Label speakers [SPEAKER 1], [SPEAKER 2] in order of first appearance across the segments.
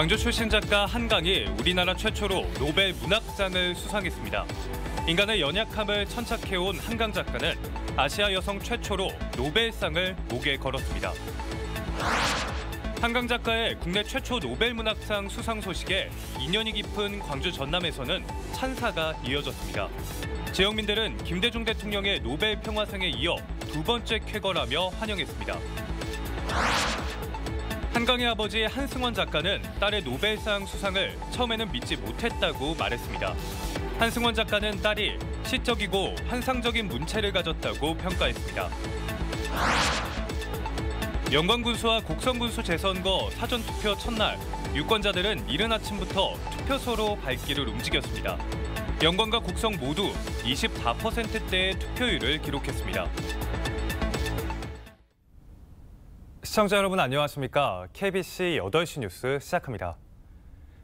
[SPEAKER 1] 광주 출신 작가 한강이 우리나라 최초로 노벨 문학상을 수상했습니다. 인간의 연약함을 천착해온 한강 작가는 아시아 여성 최초로 노벨상을 목에 걸었습니다. 한강 작가의 국내 최초 노벨 문학상 수상 소식에 인연이 깊은 광주 전남에서는 찬사가 이어졌습니다. 지역민들은 김대중 대통령의 노벨 평화상에 이어 두 번째 쾌거라며 환영했습니다. 한강의 아버지 한승원 작가는 딸의 노벨상 수상을 처음에는 믿지 못했다고 말했습니다. 한승원 작가는 딸이 시적이고 환상적인 문체를 가졌다고 평가했습니다. 영광군수와 곡성군수 재선거 사전투표 첫날 유권자들은 이른 아침부터 투표소로 발길을 움직였습니다. 영광과 곡성 모두 24%대의 투표율을 기록했습니다. 시청자 여러분 안녕하십니까? KBC 8시 뉴스 시작합니다.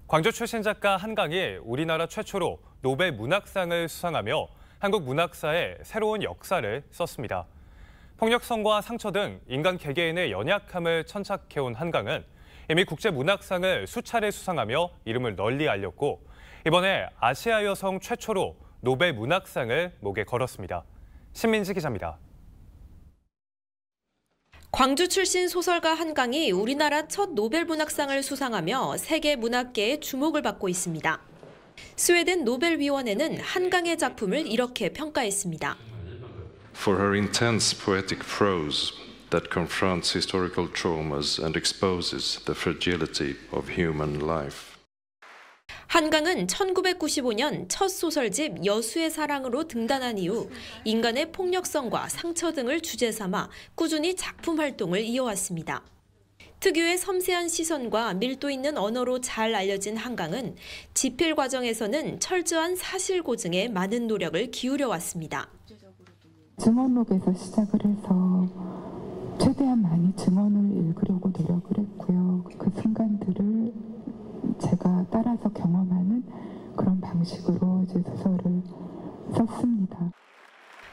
[SPEAKER 1] 광주 출신 작가 한강이 우리나라 최초로 노벨 문학상을 수상하며 한국 문학사에 새로운 역사를 썼습니다. 폭력성과 상처 등 인간 개개인의 연약함을 천착해온 한강은 이미 국제문학상을 수차례 수상하며 이름을 널리 알렸고 이번에 아시아 여성 최초로 노벨 문학상을 목에 걸었습니다. 신민지 기자입니다.
[SPEAKER 2] 광주 출신 소설가 한강이 우리나라 첫 노벨 문학상을 수상하며 세계 문학계의 주목을 받고 있습니다. 스웨덴 노벨위원회는 한강의 작품을 이렇게 평가했습니다.
[SPEAKER 3] For her intense poetic prose that confronts historical traumas and exposes the fragility of human life.
[SPEAKER 2] 한강은 1995년 첫 소설집 여수의 사랑으로 등단한 이후 인간의 폭력성과 상처 등을 주제 삼아 꾸준히 작품 활동을 이어왔습니다. 특유의 섬세한 시선과 밀도 있는 언어로 잘 알려진 한강은 집필 과정에서는 철저한 사실 고증에 많은 노력을 기울여 왔습니다.
[SPEAKER 4] 증언록에서 시작을 해서 최대한 많이 증언을 읽으려고 노력을 했고요. 그 순간들을 제가 따라서 경험하는 그런 방식으로 이제 소설을 썼습니다.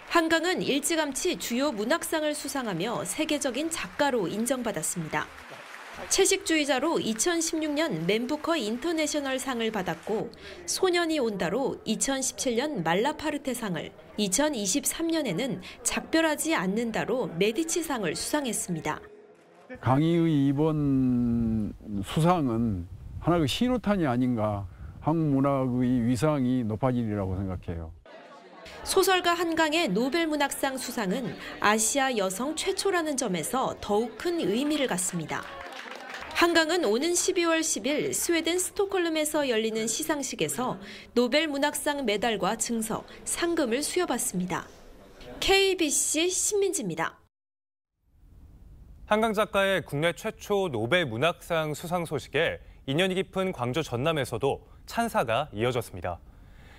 [SPEAKER 2] 한강은 일찌감치 주요 문학상을 수상하며 세계적인 작가로 인정받았습니다. 채식주의자로 2016년 맨부커 인터내셔널 상을 받았고 소년이 온다로 2017년 말라파르테 상을 2023년에는 작별하지 않는다로 메디치 상을 수상했습니다.
[SPEAKER 5] 강의의 이번 수상은 하나의 신호탄이 아닌가 한국 문학의 위상이 높아지리라고 생각해요.
[SPEAKER 2] 소설가 한강의 노벨 문학상 수상은 아시아 여성 최초라는 점에서 더욱 큰 의미를 갖습니다. 한강은 오는 12월 10일 스웨덴 스톡홀름에서 열리는 시상식에서 노벨 문학상 메달과 증서, 상금을 수여받습니다. KBC 신민지입니다.
[SPEAKER 1] 한강 작가의 국내 최초 노벨 문학상 수상 소식에 인연이 깊은 광주 전남에서도 찬사가 이어졌습니다.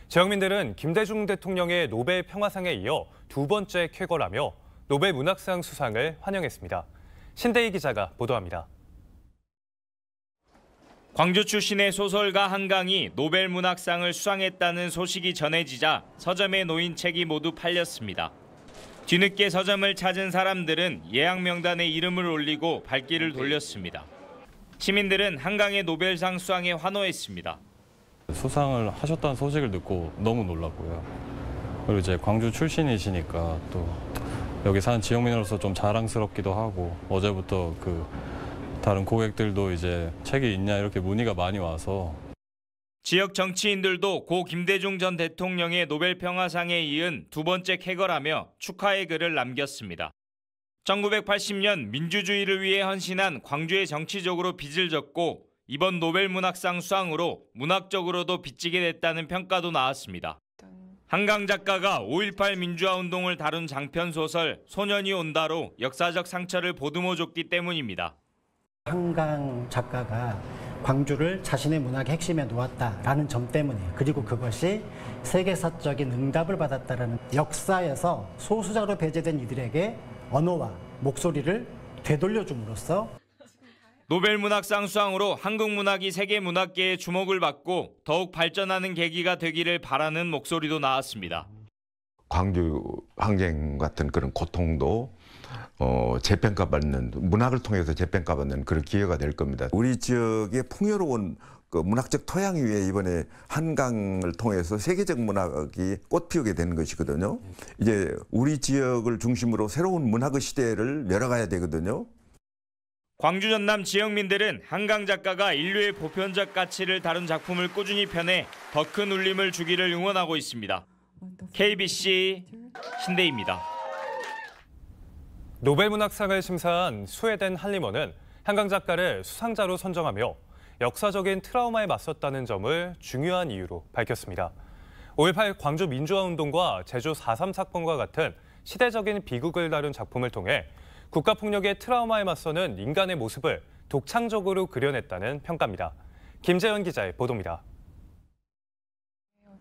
[SPEAKER 1] 지역민들은 김대중 대통령의 노벨 평화상에 이어 두 번째 쾌거라며 노벨 문학상 수상을 환영했습니다. 신대희 기자가 보도합니다.
[SPEAKER 6] 광주 출신의 소설가 한강이 노벨 문학상을 수상했다는 소식이 전해지자 서점에 놓인 책이 모두 팔렸습니다. 뒤늦게 서점을 찾은 사람들은 예약 명단에 이름을 올리고 발길을 돌렸습니다. 시민들은 한강의 노벨상 수상에 환호했습니다.
[SPEAKER 7] 수상을 하셨다는 소식을 듣고 너무 놀랐고요. 그리고 이제 광주 출신이시니까 또 여기 사는 지역민으로서 좀 자랑스럽기도 하고 어제부터 그 다른 고객들도 이제 책이 있냐 이렇게 문의가 많이 와서
[SPEAKER 6] 지역 정치인들도 고 김대중 전 대통령의 노벨 평화상에 이은 두 번째 쾌거라며 축하의 글을 남겼습니다. 1980년 민주주의를 위해 헌신한 광주의 정치적으로 빚을 졌고 이번 노벨 문학상 수상으로 문학적으로도 빚지게 됐다는 평가도 나왔습니다. 한강 작가가 5.18 민주화 운동을 다룬 장편 소설 소년이 온다로 역사적 상처를 보듬어 줬기 때문입니다.
[SPEAKER 8] 한강 작가가 광주를 자신의 문학의 핵심에 놓았다라는 점 때문에 그리고 그것이 세계사적인 응답을 받았다라는 역사에서 소수자로 배제된 이들에게 언어와 목소리를 되돌려줌으로써
[SPEAKER 6] 노벨 문학상 수상으로 한국 문학이 세계 문학계의 주목을 받고 더욱 발전하는 계기가 되기를 바라는 목소리도 나왔습니다.
[SPEAKER 9] 광주 항쟁 같은 그런 고통도 어, 재평가받는 문학을 통해서 재평가받는 그런 기회가 될 겁니다. 우리 지역의 풍요로운 그 문학적 토양 위에 이번에 한강을 통해서 세계적 문학이 꽃피우게 되는 것이거든요. 이제 우리 지역을 중심으로 새로운 문학의 시대를 열어가야 되거든요.
[SPEAKER 6] 광주 전남 지역민들은 한강 작가가 인류의 보편적 가치를 다룬 작품을 꾸준히 펴내 더 큰 울림을 주기를 응원하고 있습니다. KBC 신대입니다.
[SPEAKER 1] 노벨문학상을 심사한 스웨덴 한림원은 한강 작가를 수상자로 선정하며 역사적인 트라우마에 맞섰다는 점을 중요한 이유로 밝혔습니다. 5.18 광주 민주화운동과 제주 4.3 사건과 같은 시대적인 비극을 다룬 작품을 통해 국가폭력의 트라우마에 맞서는 인간의 모습을 독창적으로 그려냈다는 평가입니다. 김재현 기자의 보도입니다.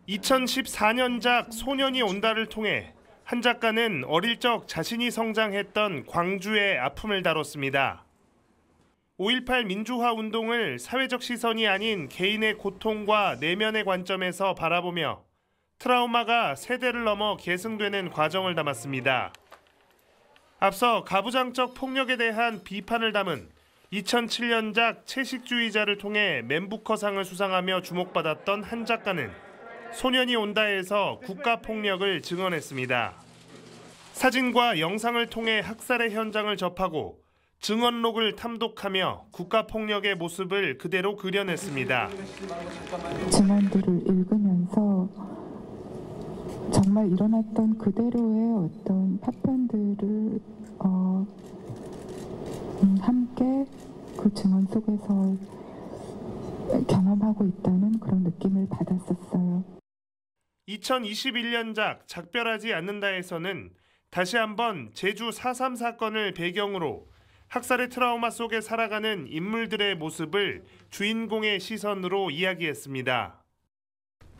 [SPEAKER 10] 2014년작 소년이 온다를 통해 한 작가는 어릴 적 자신이 성장했던 광주의 아픔을 다뤘습니다. 5.18 민주화 운동을 사회적 시선이 아닌 개인의 고통과 내면의 관점에서 바라보며 트라우마가 세대를 넘어 계승되는 과정을 담았습니다. 앞서 가부장적 폭력에 대한 비판을 담은 2007년작 채식주의자를 통해 맨부커상을 수상하며 주목받았던 한 작가는 소년이 온다에서 국가폭력을 증언했습니다. 사진과 영상을 통해 학살의 현장을 접하고 증언록을 탐독하며 국가폭력의 모습을 그대로 그려냈습니다.
[SPEAKER 4] 증언들을 읽으면서 정말 일어났던 그대로의 어떤 파편들을 어, 음, 함께 그 증언 속에서 경험하고 있다는 그런 느낌을 받았었어요.
[SPEAKER 10] 2021년작 작별하지 않는다에서는 다시 한번 제주 4.3 사건을 배경으로 학살의 트라우마 속에 살아가는 인물들의 모습을 주인공의 시선으로 이야기했습니다.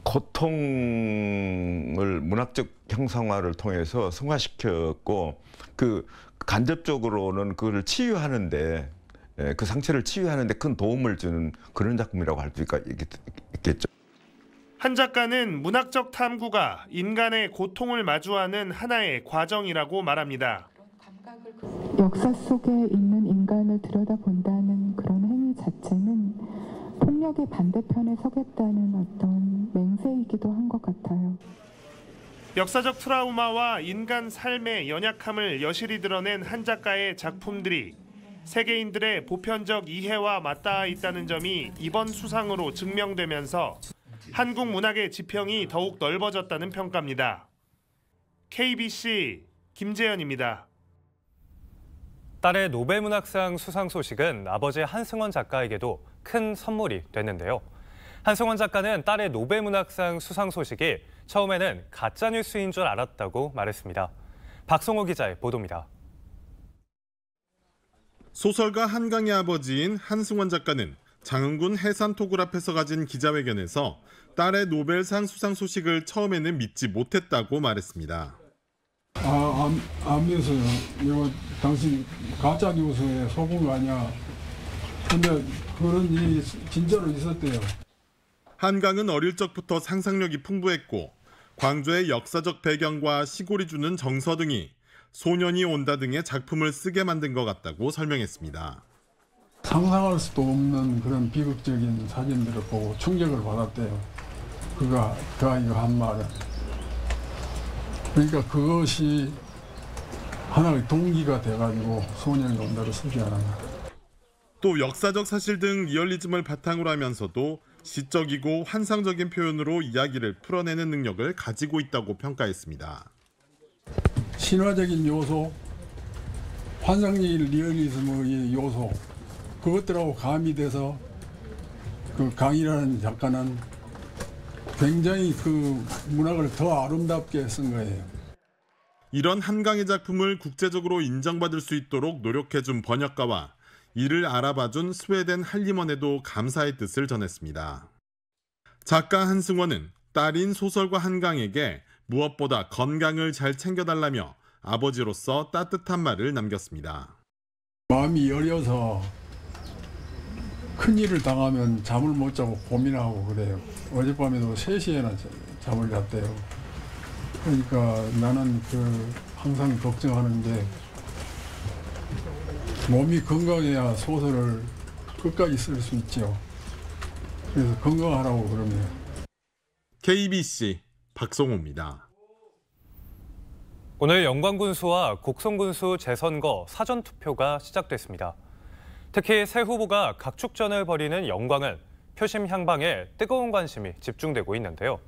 [SPEAKER 9] 고통을 문학적 형상화를 통해서 승화시켰고 그 간접적으로는 그걸 치유하는데 예, 그 상처를 치유하는데 큰 도움을 주는 그런 작품이라고 할 수가 있겠죠.
[SPEAKER 10] 한 작가는 문학적 탐구가 인간의 고통을 마주하는 하나의 과정이라고 말합니다.
[SPEAKER 4] 역사 속에 있는 인간을 들여다본다는 그런 행위 자체는 폭력의 반대편에 서겠다는 어떤 맹세이기도 한 것 같아요.
[SPEAKER 10] 역사적 트라우마와 인간 삶의 연약함을 여실히 드러낸 한 작가의 작품들이 세계인들의 보편적 이해와 맞닿아 있다는 점이 이번 수상으로 증명되면서 한국 문학의 지평이 더욱 넓어졌다는 평가입니다. KBC 김재현입니다.
[SPEAKER 1] 딸의 노벨문학상 수상 소식은 아버지 한승원 작가에게도 큰 선물이 됐는데요. 한승원 작가는 딸의 노벨문학상 수상 소식이 처음에는 가짜뉴스인 줄 알았다고 말했습니다. 박성호 기자의 보도입니다.
[SPEAKER 11] 소설가 한강의 아버지인 한승원 작가는 장흥군 해산토굴 앞에서 가진 기자회견에서 딸의 노벨상 수상 소식을 처음에는 믿지 못했다고 말했습니다.
[SPEAKER 5] 아, 안, 안 믿었어요. 이거 당신 가짜 뉴스에 속은 거 아니야. 근데 그런 일이 진짜로 있었대요.
[SPEAKER 11] 한강은 어릴 적부터 상상력이 풍부했고 광주의 역사적 배경과 시골이 주는 정서 등이 소년이 온다 등의 작품을 쓰게 만든 것 같다고 설명했습니다.
[SPEAKER 5] 상상할 수도 없는 그런 비극적인 사진들을 보고 충격을 받았대요. 그가 그 아이가 한 말은. 그러니까 그것이 하나의 동기가 돼가지고 온다를 쓰지 않았나.
[SPEAKER 11] 또 역사적 사실 등 리얼리즘을 바탕으로 하면서도 시적이고 환상적인 표현으로 이야기를 풀어내는 능력을 가지고 있다고 평가했습니다.
[SPEAKER 5] 신화적인 요소, 환상적인 리얼리즘의 요소, 그것들하고 가미돼서 그 강이라는 작가는 굉장히 그 문학을 더 아름답게 쓴 거예요.
[SPEAKER 11] 이런 한강의 작품을 국제적으로 인정받을 수 있도록 노력해준 번역가와 이를 알아봐준 스웨덴 한림원에도 감사의 뜻을 전했습니다. 작가 한승원은 딸인 소설가 한강에게 무엇보다 건강을 잘 챙겨달라며 아버지로서 따뜻한 말을 남겼습니다.
[SPEAKER 5] 마음이 여려서 큰 일을 당하면 잠을 못 자고 고민하고 그래요. 어젯밤에도 3시에나 잠을 잤대요. 그러니까 나는 그 항상 걱정하는 게 몸이 건강해야 소설을 끝까지 쓸 수 있죠. 그래서 건강하라고 그러면
[SPEAKER 11] KBC 박성호입니다.
[SPEAKER 1] 오늘 영광군수와 곡성군수 재선거 사전투표가 시작됐습니다. 특히 새 후보가 각축전을 벌이는 영광은 표심 향방에 뜨거운 관심이 집중되고 있는데요.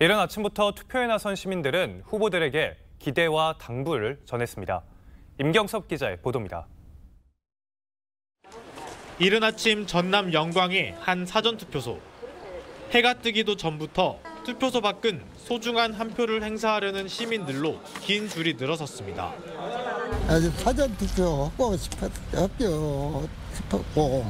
[SPEAKER 1] 이른 아침부터 투표에 나선 시민들은 후보들에게 기대와 당부를 전했습니다. 임경섭 기자의 보도입니다.
[SPEAKER 12] 이른 아침 전남 영광의 한 사전투표소. 해가 뜨기도 전부터 투표소 밖은 소중한 한 표를 행사하려는 시민들로 긴 줄이 늘어섰습니다.
[SPEAKER 13] 아주 사전투표 하고 싶었고 싶었고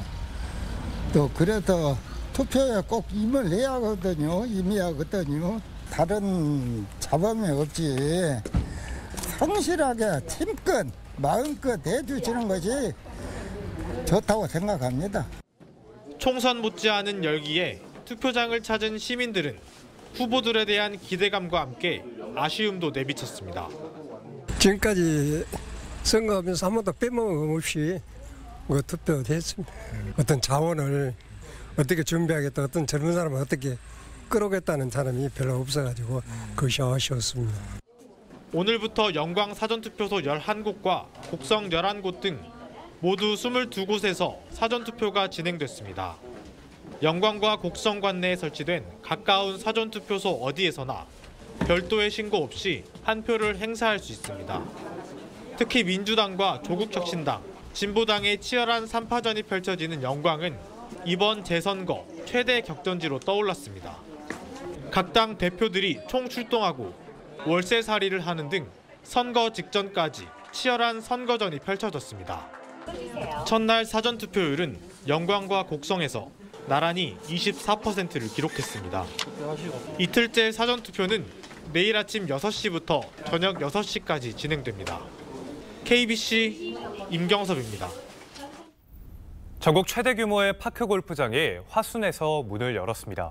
[SPEAKER 13] 또 그래서 투표에 꼭 임을 해야 하거든요. 임해야 하거든요. 다른 잡음이 없이 성실하게 팀껏 마음껏 해주시는 것이 좋다고 생각합니다.
[SPEAKER 12] 총선 못지않은 열기에 투표장을 찾은 시민들은 후보들에 대한 기대감과 함께 아쉬움도 내비쳤습니다.
[SPEAKER 14] 지금까지 선거하면서 한 번도 빼먹음 없이 그 투표했습니다. 어떤 자원을 어떻게 준비하겠다, 어떤 젊은 사람을 어떻게 끌어오겠다는 사람이 별로 없어가지고 그것이 아쉬웠습니다.
[SPEAKER 12] 오늘부터 영광 사전투표소 11곳과 곡성 11곳 등 모두 22곳에서 사전투표가 진행됐습니다. 영광과 곡성 관내에 설치된 가까운 사전투표소 어디에서나 별도의 신고 없이 한 표를 행사할 수 있습니다. 특히 민주당과 조국혁신당, 진보당의 치열한 3파전이 펼쳐지는 영광은 이번 재선거 최대 격전지로 떠올랐습니다. 각 당 대표들이 총 출동하고 월세살이를 하는 등 선거 직전까지 치열한 선거전이 펼쳐졌습니다. 첫날 사전투표율은 영광과 곡성에서 나란히 24%를 기록했습니다. 이틀째 사전투표는 내일 아침 6시부터 저녁 6시까지 진행됩니다. KBC 임경섭입니다.
[SPEAKER 1] 전국 최대 규모의 파크 골프장이 화순에서 문을 열었습니다.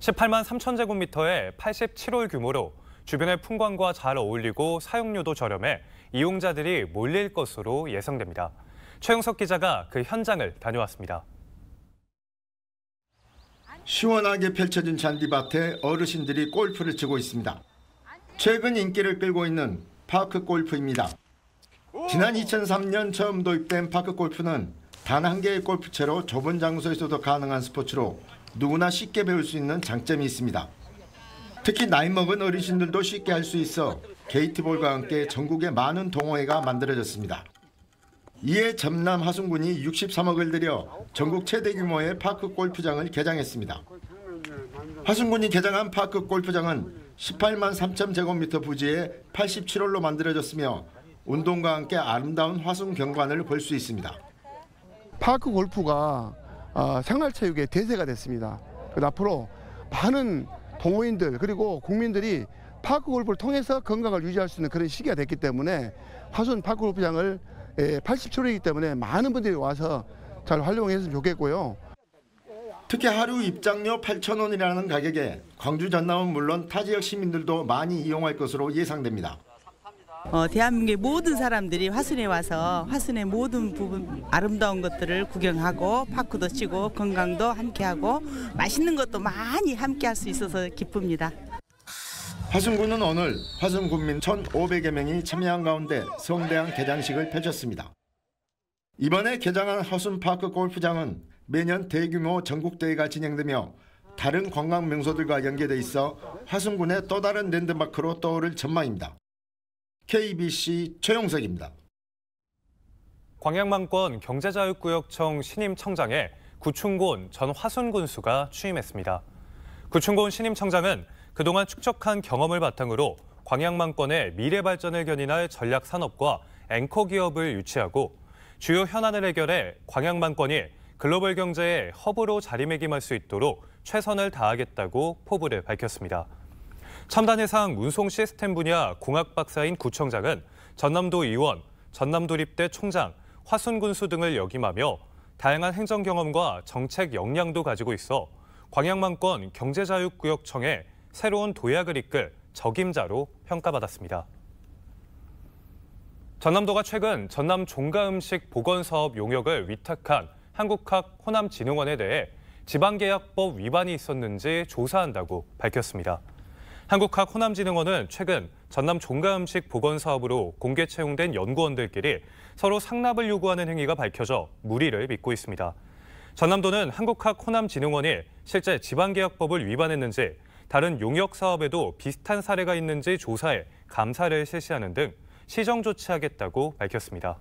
[SPEAKER 1] 18만 3천 제곱미터의 87홀 규모로 주변의 풍광과 잘 어울리고 사용료도 저렴해 이용자들이 몰릴 것으로 예상됩니다. 최영석 기자가 그 현장을 다녀왔습니다.
[SPEAKER 15] 시원하게 펼쳐진 잔디밭에 어르신들이 골프를 치고 있습니다. 최근 인기를 끌고 있는 파크 골프입니다. 지난 2003년 처음 도입된 파크 골프는 단 한 개의 골프채로 좁은 장소에서도 가능한 스포츠로 누구나 쉽게 배울 수 있는 장점이 있습니다. 특히 나이 먹은 어르신들도 쉽게 할 수 있어 게이트볼과 함께 전국에 많은 동호회가 만들어졌습니다. 이에 전남 화순군이 63억을 들여 전국 최대 규모의 파크 골프장을 개장했습니다. 화순군이 개장한 파크 골프장은 18만 3천 제곱미터 부지에 87홀로 만들어졌으며 운동과 함께 아름다운 화순 경관을 볼 수 있습니다.
[SPEAKER 16] 파크 골프가 어, 생활체육의 대세가 됐습니다. 앞으로 많은 동호인들 그리고 국민들이 파크 골프를 통해서 건강을 유지할 수 있는 그런 시기가 됐기 때문에 화순 파크 골프장을 87호이기 때문에 많은 분들이 와서 잘 활용했으면 좋겠고요.
[SPEAKER 15] 특히 하루 입장료 8,000원이라는 가격에 광주 전남은 물론 타 지역 시민들도 많이 이용할 것으로 예상됩니다.
[SPEAKER 17] 어, 대한민국의 모든 사람들이 화순에 와서 화순의 모든 부분 아름다운 것들을 구경하고 파크도 치고 건강도 함께하고 맛있는 것도 많이 함께할 수 있어서 기쁩니다.
[SPEAKER 15] 화순군은 오늘 화순 군민 1,500여 명이 참여한 가운데 성대한 개장식을 펼쳤습니다. 이번에 개장한 화순파크 골프장은 매년 대규모 전국대회가 진행되며 다른 관광 명소들과 연계돼 있어 화순군의 또 다른 랜드마크로 떠오를 전망입니다. KBC 최용석입니다.
[SPEAKER 1] 광양만권 경제자유구역청 신임 청장에 구충곤 전 화순군수가 취임했습니다. 구충곤 신임 청장은 그동안 축적한 경험을 바탕으로 광양만권의 미래 발전을 견인할 전략 산업과 앵커 기업을 유치하고 주요 현안을 해결해 광양만권이 글로벌 경제의 허브로 자리매김할 수 있도록 최선을 다하겠다고 포부를 밝혔습니다. 첨단 해상 운송 시스템 분야 공학 박사인 구청장은 전남도 의원, 전남도립대 총장, 화순군수 등을 역임하며 다양한 행정 경험과 정책 역량도 가지고 있어 광양만권 경제자유구역청에 새로운 도약을 이끌 적임자로 평가받았습니다. 전남도가 최근 전남 종가음식 보건 사업 용역을 위탁한 한국학 호남진흥원에 대해 지방계약법 위반이 있었는지 조사한다고 밝혔습니다. 한국학 호남진흥원은 최근 전남 종가음식 보건 사업으로 공개 채용된 연구원들끼리 서로 상납을 요구하는 행위가 밝혀져 무리를 빚고 있습니다. 전남도는 한국학 호남진흥원이 실제 지방계약법을 위반했는지 다른 용역 사업에도 비슷한 사례가 있는지 조사해 감사를 실시하는 등 시정 조치하겠다고 밝혔습니다.